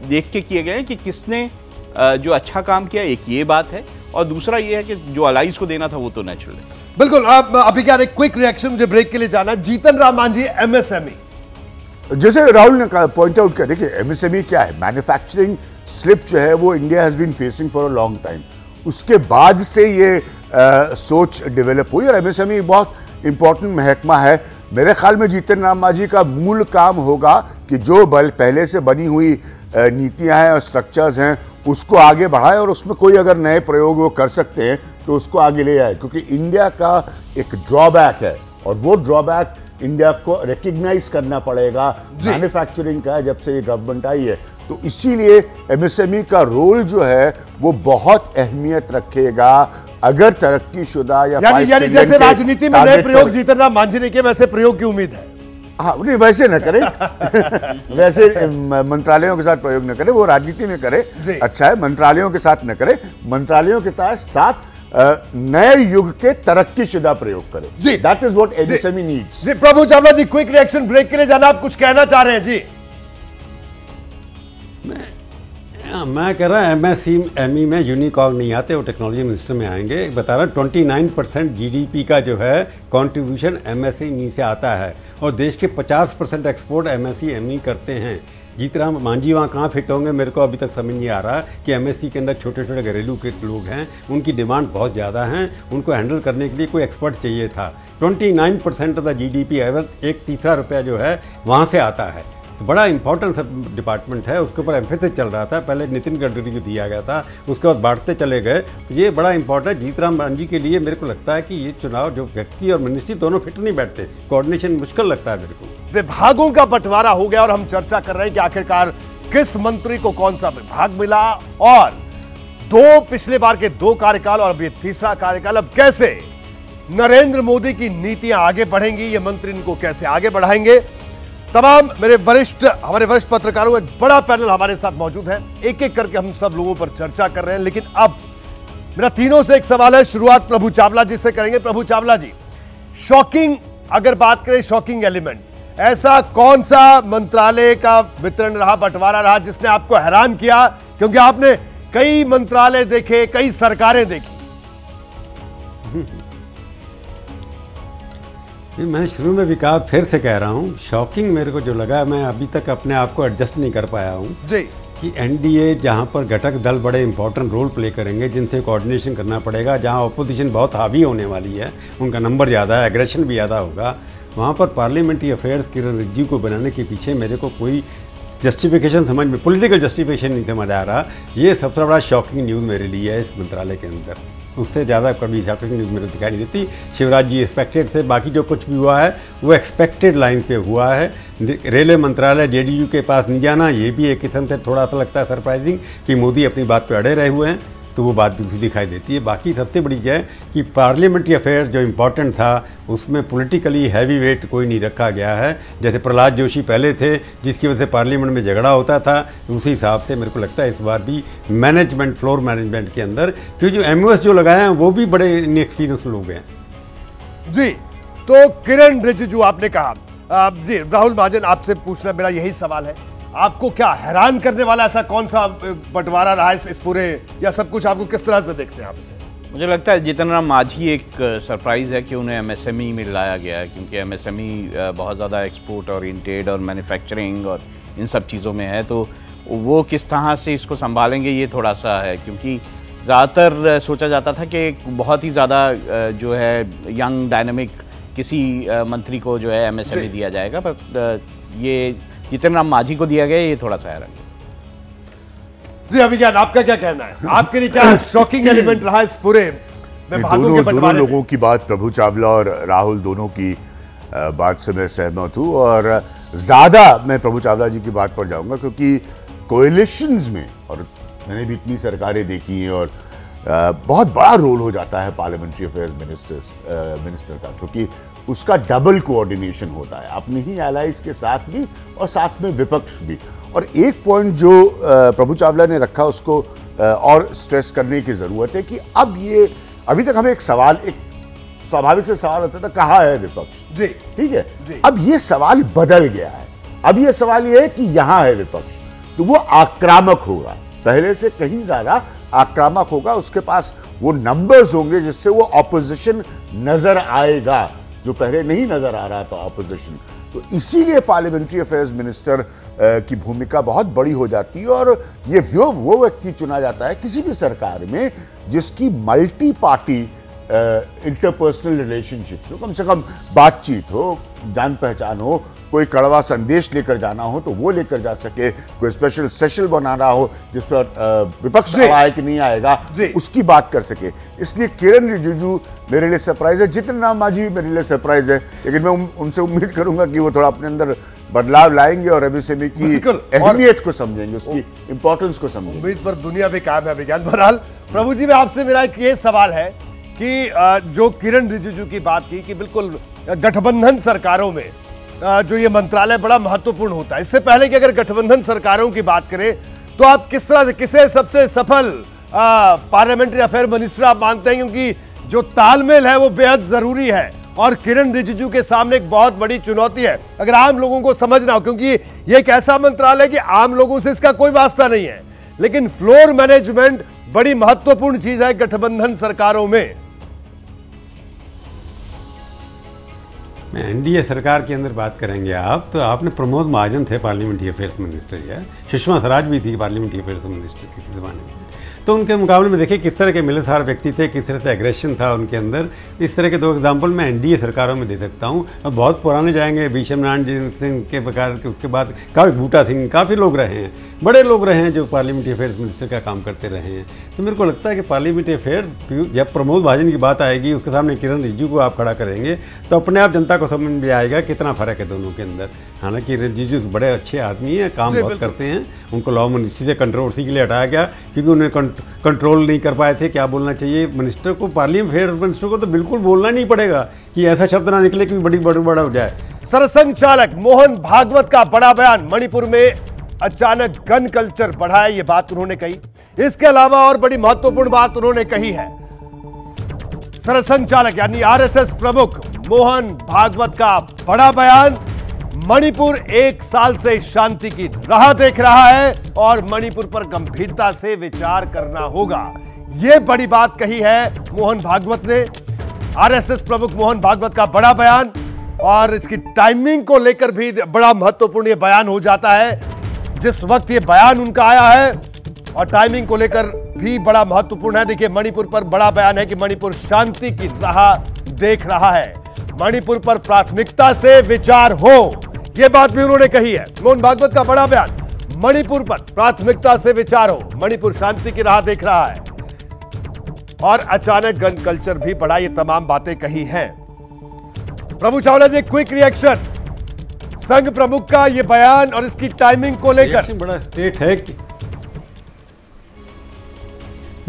देख के किए गए हैं कि किसने जो अच्छा काम किया एक ये बात है और दूसरा ये है कि जो अलाइज को देना था वो तो नेचुरल है। बिल्कुल आप अभी क्या क्विक रिएक्शन मुझे ब्रेक के लिए जाना जीतन राम मांझी एमएसएमई जैसे राहुल ने पॉइंट आउट किया देखिए एमएसएमई क्या है? मैन्युफैक्चरिंग स्लिप जो है वो India has been facing for a long time उसके बाद से ये आ, सोच डेवलप हुई और एमएसएमई बहुत इंपॉर्टेंट महकमा है। मेरे ख्याल में जीतन राम मांझी का मूल काम होगा कि जो बल पहले से बनी हुई नीतियाँ हैं और स्ट्रक्चर्स हैं उसको आगे बढ़ाए और उसमें कोई अगर नए प्रयोग वो कर सकते हैं तो उसको आगे ले आए। क्योंकि इंडिया का एक ड्रॉबैक है और वो ड्रॉबैक इंडिया को रिकग्नाइज करना पड़ेगा। मैन्युफैक्चरिंग का जब से ये गवर्नमेंट आई है। तो इसीलिए एमएसएमई का रोल जो है वो बहुत अहमियत रखेगा अगर तरक्की शुदा या यानी यानी जैसे राजनीति में नए प्रयोग जीतन मांझी ने किए वैसे प्रयोग की उम्मीद है। हाँ नहीं वैसे न करें। [laughs] वैसे मंत्रालयों के साथ प्रयोग न करें वो राजनीति में करें। अच्छा है मंत्रालयों के साथ न करें मंत्रालयों के साथ नए युग के तरक्की शुदा प्रयोग करें। जी। That is what MSME needs ji Prabhu Chawla ji quick reaction break के लिए जाना आप कुछ कहना चाह रहे हैं। जी। मैं मैं कह रहा, एम एस एम ई में यूनिकॉर्न नहीं आते, वो टेक्नोलॉजी मिनिस्टर में आएँगे। बता रहा twenty nine percent G D P का जो है कॉन्ट्रीब्यूशन एम एस सी आता है। और देश के पचास परसेंट एक्सपोर्ट एम एस करते हैं। जीतराम मांझी वहाँ कहाँ फिट होंगे, मेरे को अभी तक समझ नहीं आ रहा कि एमएससी के अंदर छोटे छोटे घरेलू के लोग हैं। उनकी डिमांड बहुत ज़्यादा है। उनको हैंडल करने के लिए कोई एक्सपर्ट चाहिए था। 29 percent of the GDP ever एक तीसरा रुपया जो है, वहाँ से आता है। तो बड़ा इंपॉर्टेंट डिपार्टमेंट है, उसके ऊपर एम्फेसिस चल रहा था। पहले नितिन गडकरी को दिया गया था, उसके बाद बांटते चले गए। तो ये बड़ा इंपॉर्टेंट जीतराम मांझी के लिए मेरे को लगता है कि ये चुनाव जो व्यक्ति और मिनिस्ट्री दोनों फिट नहीं बैठते। कोऑर्डिनेशन मुश्किल लगता है मेरे को। विभागों का बंटवारा हो गया और हम चर्चा कर रहे हैं कि आखिरकार किस मंत्री को कौन सा विभाग मिला और दो पिछले बार के दो कार्यकाल और अभी तीसरा कार्यकाल, अब कैसे नरेंद्र मोदी की नीतियाँ आगे बढ़ेंगी, ये मंत्री इनको कैसे आगे बढ़ाएँगे? तमाम मेरे वरिष्ठ, हमारे वरिष्ठ पत्रकारों एक बड़ा पैनल हमारे साथ मौजूद है। एक एक करके हम सब लोगों पर चर्चा कर रहे हैं, लेकिन अब मेरा तीनों से एक सवाल है। शुरुआत प्रभु चावला जी से करेंगे। प्रभु चावला जी, शॉकिंग, अगर बात करें शॉकिंग एलिमेंट, ऐसा कौन सा मंत्रालय का वितरण रहा, बंटवारा रहा, जिसने आपको हैरान किया? क्योंकि आपने कई मंत्रालय देखे, कई सरकारें देखी। मैं शुरू में भी कहा फिर से कह रहा हूँ शॉकिंग मेरे को जो लगा मैं अभी तक अपने आप को एडजस्ट नहीं कर पाया हूँ जी। कि एनडीए जहाँ पर घटक दल बड़े इंपॉर्टेंट रोल प्ले करेंगे जिनसे कोऑर्डिनेशन करना पड़ेगा जहाँ अपोजिशन बहुत हावी होने वाली है उनका नंबर ज़्यादा है एग्रेशन भी ज़्यादा होगा वहाँ पर पार्लियामेंट्री अफेयर्स किरण रिज्जू को बनाने के पीछे मेरे को कोई जस्टिफिकेशन समझ में पॉलिटिकल जस्टिफिकेशन नहीं समझ आ रहा। ये सबसे बड़ा शॉकिंग न्यूज़ मेरे लिए है इस मंत्रालय के अंदर। उससे ज़्यादा कभी शॉपिंग न्यूज़ मेरे दिखाई नहीं देती। शिवराज जी एक्सपेक्टेड थे, बाकी जो कुछ भी हुआ है, वो एक्सपेक्टेड लाइन पे हुआ है। रेलवे मंत्रालय जेडीयू के पास नहीं जाना, ये भी एक किस्म से थोड़ा सा लगता है सरप्राइजिंग कि मोदी अपनी बात पर अड़े रहे हुए हैं। तो वो बात दूसरी दिखाई देती है। बाकी सबसे बड़ी है कि पार्लियामेंट्री अफेयर जो इम्पोर्टेंट था, उसमें पॉलिटिकली हैवी वेट कोई नहीं रखा गया है। जैसे प्रहलाद जोशी पहले थे, जिसकी वजह से पार्लियामेंट में झगड़ा होता था, उसी हिसाब से मेरे को लगता है इस बार भी मैनेजमेंट फ्लोर मैनेजमेंट के अंदर, क्योंकि जो एम जो लगाए हैं, वो भी बड़े इनएक्सपीरियंस लोग हैं। जी तो किरण रिजिजू आपने कहा। जी, राहुल महाजन आपसे पूछना मेरा यही सवाल है। आपको क्या हैरान करने वाला ऐसा कौन सा बंटवारा रहा है इस, इस पूरे या सब कुछ आपको किस तरह से देखते हैं आप इसे? मुझे लगता है जितन राम आज ही एक सरप्राइज़ है कि उन्हें एमएसएमई में लाया गया है क्योंकि एमएसएमई बहुत ज़्यादा एक्सपोर्ट और इंटेड और मैन्युफैक्चरिंग और इन सब चीज़ों में है तो वो किस तरह से इसको संभालेंगे ये थोड़ा सा है क्योंकि ज़्यादातर सोचा जाता था कि बहुत ही ज़्यादा जो है यंग डायनमिक किसी मंत्री को जो है एमएसएमई दिया जाएगा पर ये जितने राम मांझी को दिया गया ये थोड़ा सा हैरान जी अभिज्ञान आपका क्या कहना है? आपके लिए क्या शॉकिंग एलिमेंट रहा इस पूरे के दोनों लोगों की बात प्रभु चावला और राहुल दोनों की बात से मैं सहमत हूँ और ज़्यादा मैं प्रभु चावला जी की बात पर जाऊँगा क्योंकि कोएलिशंस में और मैंने भी इतनी सरकारें देखी हैं और बहुत बड़ा रोल हो जाता है पार्लियामेंट्री अफेयर्स मिनिस्टर्स मिनिस्टर का क्योंकि उसका डबल कोऑर्डिनेशन होता है। अपनी ही एलाइज के साथ भी और साथ में विपक्ष भी। और एक पॉइंट जो प्रभु चावला ने रखा उसको और स्ट्रेस करने की ज़रूरत है कि अब ये अभी तक हमें एक सवाल एक स्वाभाविक से सवाल होता था कहा है विपक्ष? जी। ठीक है? जी। अब ये सवाल बदल गया है। अब ये सवाल ये है कि यहाँ है विपक्ष। तो वो आक्रामक होगा। पहले से कहीं ज़्यादा आक्रामक होगा उसके पास वो नंबर्स होंगे जिससे वो ऑपोजिशन नज़र आएगा। जो पहले नहीं नज़र आ रहा था ऑपोजिशन तो इसीलिए पार्लियामेंट्री अफेयर्स मिनिस्टर की भूमिका बहुत बड़ी हो जाती है और ये व्यो वो व्यक्ति चुना जाता है किसी भी सरकार में जिसकी मल्टी पार्टी इंटरपर्सनल रिलेशनशिप हो, कम से कम बातचीत हो, जान पहचान हो कोई कड़वा संदेश लेकर जाना हो तो वो लेकर जा सके कोई स्पेशल सेशन बनाना हो जिस पर विपक्ष आए कि नहीं आएगा उसकी बात कर सके। इसलिए किरण रिजिजू मेरे लिए सरप्राइज़ है। जितन राम मांझी भी मेरे लिए सरप्राइज़ है। लेकिन मैं उनसे उम्मीद करूँगा कि वो थोड़ा अपने अंदर बदलाव लाएँगे और एमएसएमई की अहमियत को समझेंगे उसकी इंपॉर्टेंस को समझेंगे। उम्मीद पर दुनिया भी काम है विज्ञान बहरहाल प्रभु जी में आपसे मेरा एक ये सवाल है कि जो किरण रिजिजू की बात की कि बिल्कुल गठबंधन सरकारों में जो ये मंत्रालय बड़ा महत्वपूर्ण होता है। इससे पहले कि अगर गठबंधन सरकारों की बात करें तो आप किस तरह से, किसे सबसे सफल पार्लियामेंट्री अफेयर मिनिस्टर आप मानते हैं? क्योंकि जो तालमेल है वो बेहद ज़रूरी है और किरण रिजिजू के सामने एक बहुत बड़ी चुनौती है। अगर आम लोगों को समझना हो, क्योंकि ये एक ऐसा मंत्रालय कि आम लोगों से इसका कोई वास्ता नहीं है। लेकिन फ्लोर मैनेजमेंट बड़ी महत्वपूर्ण चीज़ है गठबंधन सरकारों में। मैं एनडीए सरकार के अंदर बात करेंगे आप तो आपने प्रमोद महाजन थे पार्लियामेंट्री अफेयर्स मिनिस्टर, या? सुषमा स्वराज भी थी पार्लियामेंट्री अफेयर्स मिनिस्टर के जमाने में। तो उनके मुकाबले में देखिए किस तरह के मिलनसार व्यक्ति थे किस तरह से एग्रेशन था उनके अंदर इस तरह के दो एग्ज़ाम्पल मैं एनडीए सरकारों में दे सकता हूँ। अब बहुत पुराने जाएँगे भीषम नारायण सिंह के प्रकार के उसके बाद काफ़ी बूटा सिंह काफ़ी लोग रहे हैं। बड़े लोग रहे हैं जो पार्लियामेंट्री अफेयर्स मिनिस्टर का काम करते रहे हैं। तो मेरे को लगता है कि पार्लियामेंट्री अफेयर्स जब प्रमोद महाजन की बात आएगी उसके सामने किरण रिजिजू को आप खड़ा करेंगे तो अपने आप जनता को समझ में आएगा कितना फ़र्क है दोनों के अंदर। हालाँकि रिजिजू बड़े अच्छे आदमी हैं काम बहुत करते हैं उनको लॉ मिनिस्ट्री से कंट्रोवर्सी के लिए हटाया गया क्योंकि उन्हें कंट्रोल नहीं कर पाए थे, क्या बोलना चाहिए? मिनिस्टर को पार्लियामेंट अफेयर मिनिस्टर को तो बिल्कुल बोलना नहीं पड़ेगा कि ऐसा शब्द ना निकले कि बड़ी बड़ी बड़ा हो जाए। सरसंघ चालक मोहन भागवत का बड़ा बयान, मणिपुर में अचानक गन कल्चर बढ़ा है ये बात उन्होंने कही। इसके अलावा और बड़ी महत्वपूर्ण बात उन्होंने कही है। सरसंघ चालक यानी आरएसएस प्रमुख मोहन भागवत का बड़ा बयान मणिपुर एक साल से शांति की राह देख रहा है और मणिपुर पर गंभीरता से विचार करना होगा। यह बड़ी बात कही है मोहन भागवत ने। आरएसएस प्रमुख मोहन भागवत का बड़ा बयान और इसकी टाइमिंग को लेकर भी बड़ा महत्वपूर्ण यह बयान हो जाता है। जिस वक्त ये बयान उनका आया है और टाइमिंग को लेकर भी बड़ा महत्वपूर्ण है। देखिए, मणिपुर पर बड़ा बयान है कि मणिपुर शांति की राह देख रहा है। मणिपुर पर प्राथमिकता से विचार हो। यह बात भी उन्होंने कही है। मोहन भागवत का बड़ा बयान। मणिपुर पर प्राथमिकता से विचार हो। मणिपुर शांति की राह देख रहा है। और अचानक गन कल्चर भी बढ़ा, ये तमाम बातें कही हैं। प्रभु चावला जी, क्विक रिएक्शन संघ प्रमुख का ये बयान और इसकी टाइमिंग को लेकर। बड़ा स्टेट है कि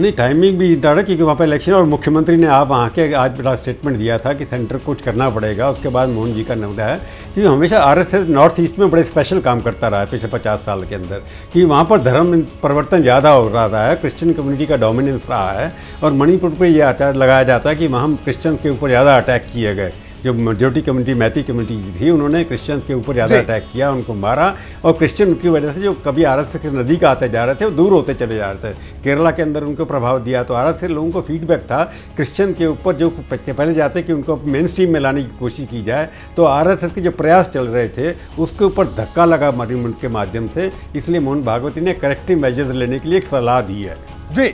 नहीं टाइमिंग भी डाटा क्योंकि वहाँ पर इलेक्शन और मुख्यमंत्री ने आप वहाँ के आज बड़ा स्टेटमेंट दिया था कि सेंटर कुछ करना पड़ेगा। उसके बाद मोहन जी का नोटा है क्योंकि हमेशा आरएसएस नॉर्थ ईस्ट में बड़े स्पेशल काम करता रहा है पिछले पचास साल के अंदर, कि वहाँ पर धर्म परिवर्तन ज़्यादा हो रहा है क्रिश्चियन कम्युनिटी का डोमिनेंस रहा है और मणिपुर पर यह आचार लगाया जाता है कि वहाँ क्रिश्चन के ऊपर ज़्यादा अटैक किए गए। जो मेजोरिटी कम्युनिटी मैथी कम्युनिटी थी उन्होंने क्रिश्चियंस के ऊपर ज़्यादा अटैक किया उनको मारा और क्रिश्चियन की वजह से जो कभी आर एस नदी का आते जा रहे थे वो दूर होते चले जा रहे थे। केरला के अंदर उनको प्रभाव दिया तो आर एस लोगों को फीडबैक था क्रिश्चियन के ऊपर जो पहले जाते कि उनको मेन स्ट्रीम में लाने की कोशिश की जाए तो आर के जो प्रयास चल रहे थे उसके ऊपर धक्का लगा मरीमंड के माध्यम से। इसलिए मोहन भागवती ने करेक्टिव मेजर्स लेने के लिए एक सलाह दी है। जी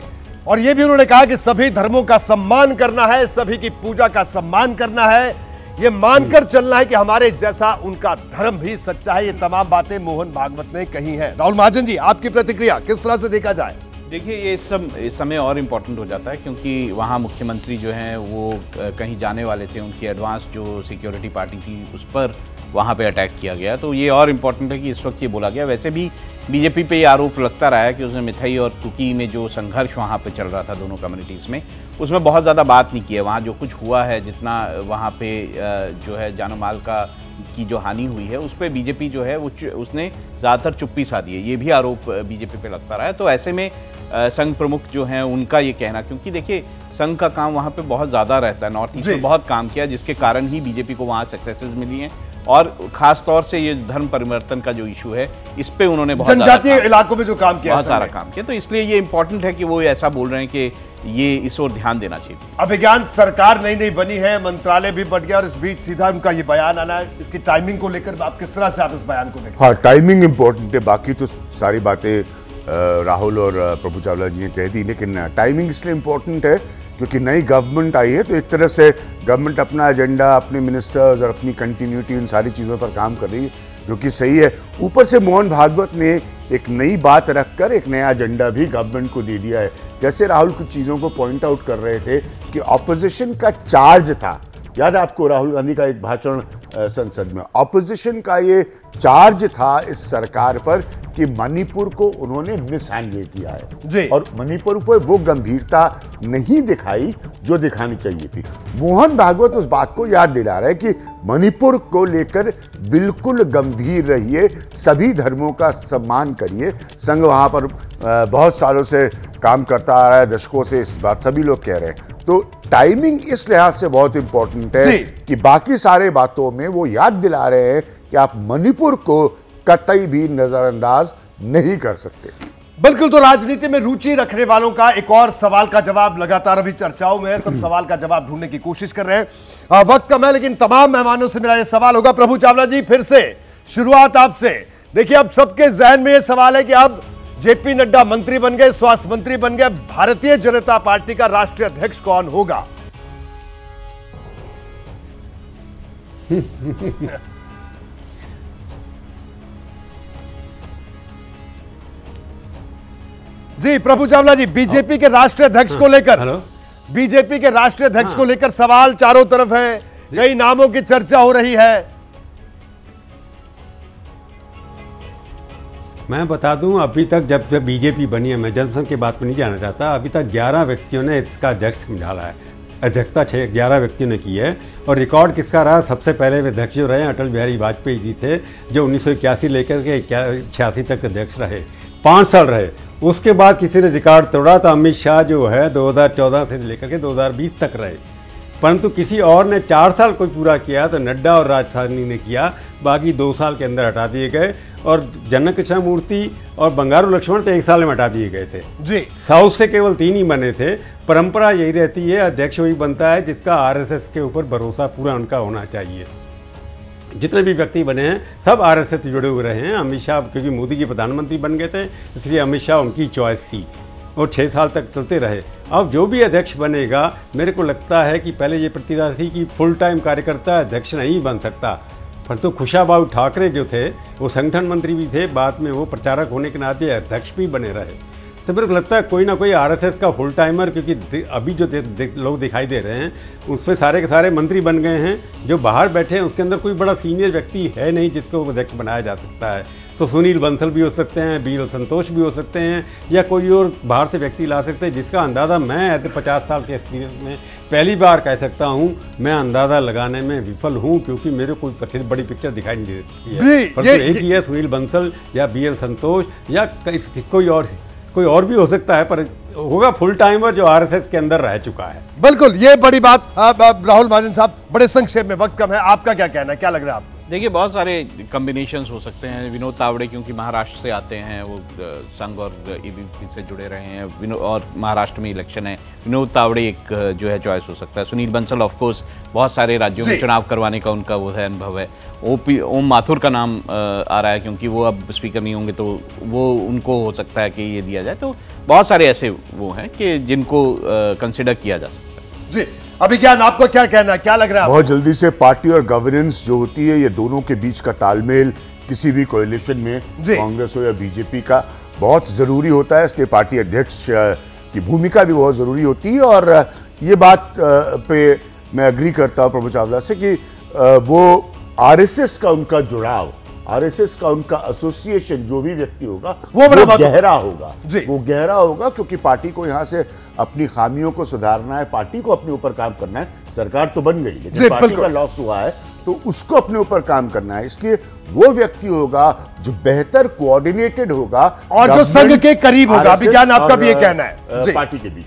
और ये भी उन्होंने कहा कि सभी धर्मों का सम्मान करना है सभी की पूजा का सम्मान करना है। ये मानकर चलना है कि हमारे जैसा उनका धर्म भी सच्चा है। ये तमाम बातें मोहन भागवत ने कही हैं। राहुल महाजन जी, आपकी प्रतिक्रिया किस तरह से देखा जाए? देखिए, ये सब इस समय और इम्पोर्टेंट हो जाता है क्योंकि वहाँ मुख्यमंत्री जो हैं, वो कहीं जाने वाले थे, उनकी एडवांस जो सिक्योरिटी पार्टी थी, उस पर वहाँ पे अटैक किया गया। तो ये और इम्पोर्टेंट है कि इस वक्त ये बोला गया। वैसे भी बीजेपी पे ये आरोप लगता रहा है कि उसने मिथई और कुकी में जो संघर्ष वहाँ पे चल रहा था दोनों कम्युनिटीज़ में उसमें बहुत ज़्यादा बात नहीं की है। वहाँ जो कुछ हुआ है जितना वहाँ पे जो है जानो माल का की जो हानि हुई है उस पर बीजेपी जो है वो उसने ज़्यादातर चुप्पी साधी है। ये भी आरोप बीजेपी पे लगता रहा है। तो ऐसे में संघ प्रमुख जो हैं उनका ये कहना क्योंकि देखिए संघ का काम वहाँ पे बहुत ज़्यादा रहता है। नॉर्थ ईस्ट में बहुत काम किया जिसके कारण ही बीजेपी को वहाँ सक्सेसेस मिली हैं। और खास तौर से ये धर्म परिवर्तन का जो इशू है इस पे उन्होंने बहुत जनजातीय इलाकों में जो काम किया बहुत सारा काम किया। तो इसलिए ये इम्पोर्टेंट है कि वो ऐसा बोल रहे हैं कि ये इस ओर ध्यान देना चाहिए। अभिज्ञान सरकार नई नई बनी है मंत्रालय भी बढ़ गया और इस बीच सीधा उनका ये बयान आना है। इसकी टाइमिंग को लेकर आप किस तरह से आप इस बयान को देखते हाँ टाइमिंग इंपॉर्टेंट है। बाकी तो सारी बातें राहुल और प्रभु चावला जी ने कह दी लेकिन टाइमिंग इसलिए इम्पोर्टेंट है क्योंकि नई गवर्नमेंट आई है तो एक तरह से गवर्नमेंट अपना एजेंडा अपने मिनिस्टर्स और अपनी कंटिन्यूटी इन सारी चीज़ों पर काम कर रही है, जो कि सही है। ऊपर से मोहन भागवत ने एक नई बात रखकर एक नया एजेंडा भी गवर्नमेंट को दे दिया है। जैसे राहुल कुछ चीज़ों को पॉइंट आउट कर रहे थे कि ऑपोजिशन का चार्ज था। याद आपको राहुल गांधी का एक भाषण संसद में। ऑपोजिशन का ये चार्ज था इस सरकार पर कि मणिपुर को उन्होंने मिसहैंडल किया है। जी। और मणिपुर पर वो गंभीरता नहीं दिखाई जो दिखानी चाहिए थी। मोहन भागवत उस बात को याद दिला रहे कि मणिपुर को लेकर बिल्कुल गंभीर रहिए सभी धर्मों का सम्मान करिए। संघ वहाँ पर बहुत सालों से काम करता आ रहा है दशकों से इस बात सभी लोग कह रहे हैं। तो टाइमिंग इस लिहाज से बहुत इंपॉर्टेंट है कि बाकी सारे बातों में वो याद दिला रहे हैं कि आप मणिपुर को कतई भी नजरअंदाज नहीं कर सकते। बिल्कुल तो राजनीति में रुचि रखने वालों का एक और सवाल का जवाब लगातार अभी चर्चाओं में है। सब सवाल का जवाब ढूँढने की कोशिश कर रहे हैं। वक्त कम है लेकिन तमाम मेहमानों से मेरा यह सवाल होगा। प्रभु चावला जी फिर से शुरुआत आपसे। देखिए अब सबके जहन में यह सवाल है कि अब जेपी नड्डा मंत्री बन गए स्वास्थ्य मंत्री बन गए भारतीय जनता पार्टी का राष्ट्रीय अध्यक्ष कौन होगा? [laughs] जी प्रभु चावला जी बीजेपी के राष्ट्रीय अध्यक्ष को लेकर। बीजेपी के राष्ट्रीय अध्यक्ष को हाँ। लेकर सवाल चारों तरफ़ है कई नामों की चर्चा हो रही है। मैं बता दूँ, अभी तक जब जब बीजेपी बनी है, मैं जनसंघ की बात पर नहीं जाना चाहता। अभी तक 11 व्यक्तियों ने इसका अध्यक्ष समझाला है। अध्यक्षता छः ग्यारह व्यक्तियों ने की है। और रिकॉर्ड किसका रहा? सबसे पहले वे अध्यक्ष जो रहे, अटल बिहारी वाजपेयी जी थे, जो उन्नीस सौ इक्यासी लेकर के छियासी तक अध्यक्ष रहे। पाँच साल रहे। उसके बाद किसी ने रिकॉर्ड तोड़ा तो अमित शाह जो है 2014 से लेकर के 2020 तक रहे। परंतु किसी और ने चार साल कोई पूरा किया तो नड्डा और राजधानी ने किया, बाकी दो साल के अंदर हटा दिए गए। और जनक कृष्ण मूर्ति और बंगारू लक्ष्मण तो एक साल में हटा दिए गए थे। जी। साउथ से केवल तीन ही बने थे। परंपरा यही रहती है अध्यक्ष वही बनता है जिसका आरएसएस के ऊपर भरोसा पूरा उनका होना चाहिए। जितने भी व्यक्ति बने हैं सब आरएसएस से जुड़े हुए रहे हैं। अमित शाह क्योंकि मोदी जी प्रधानमंत्री बन गए थे इसलिए अमित शाह उनकी चॉइस थी। और छः साल तक चलते रहे। अब जो भी अध्यक्ष बनेगा मेरे को लगता है कि पहले ये प्रतिदा थी कि फुल टाइम कार्यकर्ता अध्यक्ष नहीं बन सकता। परंतु तो खुशाबाबू ठाकरे जो थे वो संगठन मंत्री भी थे बाद में वो प्रचारक होने के नाते अध्यक्ष भी बने रहे। तो मेरे को लगता है कोई ना कोई आरएसएस का फुल टाइमर क्योंकि अभी जो दे, दे, लोग दिखाई दे रहे हैं उस पर सारे के सारे मंत्री बन गए हैं जो बाहर बैठे हैं उसके अंदर कोई बड़ा सीनियर व्यक्ति है नहीं जिसको अध्यक्ष बनाया जा सकता है। तो सुनील बंसल भी हो सकते हैं बी एल संतोष भी हो सकते हैं या कोई और बाहर से व्यक्ति ला सकते हैं जिसका अंदाज़ा मैं ऐसे पचास साल के एक्सपीरियंस में पहली बार कह सकता हूँ मैं अंदाज़ा लगाने में विफल हूँ क्योंकि मेरे कोई कठिन बड़ी पिक्चर दिखाई नहीं देती है। पर एक ही है सुनील बंसल या बी एल संतोष या कोई और कोई और भी हो सकता है पर होगा फुल टाइमर जो आरएसएस के अंदर रह चुका है। बिल्कुल ये बड़ी बात राहुल महाजन साहब बड़े संक्षेप में वक्त कम है आपका क्या कहना है क्या लग रहा है आपको? देखिए बहुत सारे कम्बिनेशन हो सकते हैं। विनोद तावड़े क्योंकि महाराष्ट्र से आते हैं वो संघ और ईबीपी से जुड़े रहे हैं। विनोद और महाराष्ट्र में इलेक्शन है। विनोद तावड़े एक जो है चॉइस हो सकता है। सुनील बंसल ऑफ़ कोर्स बहुत सारे राज्यों में चुनाव करवाने का उनका वो है अनुभव है। ओपी ओम माथुर का नाम आ रहा है क्योंकि वो अब स्पीकर नहीं होंगे तो वो उनको हो सकता है कि ये दिया जाए। तो बहुत सारे ऐसे वो हैं कि जिनको कंसिडर किया जा सकता है। जी। अभिज्ञान आपको क्या कहना है? क्या लग रहा है बहुत जल्दी से पार्टी और गवर्नेंस जो होती है ये दोनों के बीच का तालमेल किसी भी कोएलिशन में कांग्रेस हो या बीजेपी का बहुत ज़रूरी होता है। इसलिए पार्टी अध्यक्ष की भूमिका भी बहुत ज़रूरी होती है। और ये बात पे मैं अग्री करता हूँ प्रभु चावला से कि वो आरएसएस का उनका जुड़ाव आरएसएस का उनका एसोसिएशन जो भी व्यक्ति होगा वो, वो गहरा होगा। वो गहरा होगा क्योंकि पार्टी को यहाँ से अपनी खामियों को सुधारना है पार्टी को अपने ऊपर काम करना है। सरकार तो बन गई लेकिन पार्टी का लॉस हुआ है तो उसको अपने ऊपर काम करना है। इसलिए वो व्यक्ति होगा जो बेहतर कोऑर्डिनेटेड होगा। और जो संघ के करीब होगा। विज्ञान आपका भी ये कहना है। पार्टी के बीच।